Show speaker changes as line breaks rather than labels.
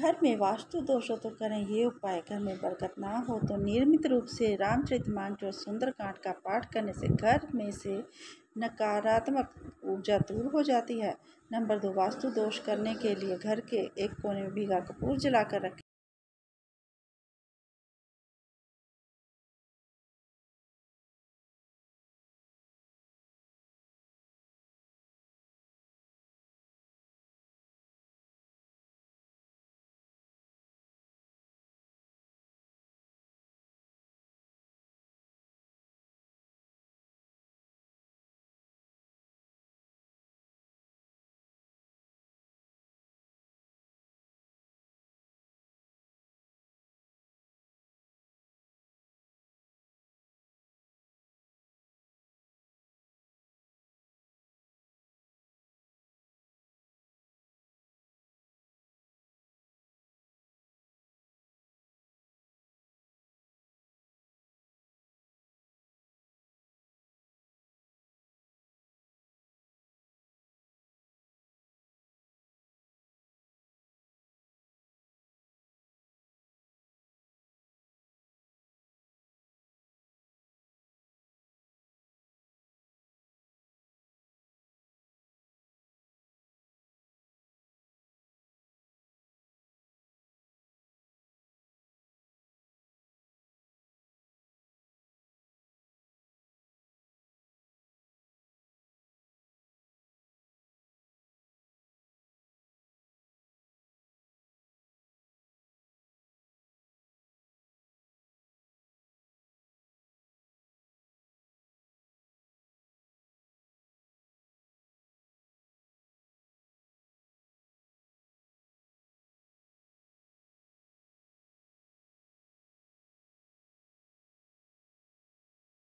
घर में वास्तु दोष हो तो करें, ये उपाय घर में बरकत ना हो तो नियमित रूप से रामचरित मानस और सुंदरकांड का पाठ करने से घर में से नकारात्मक ऊर्जा दूर हो जाती है। नंबर दो, वास्तु दोष करने के लिए घर के एक कोने में भीगा कपूर जलाकर रखें।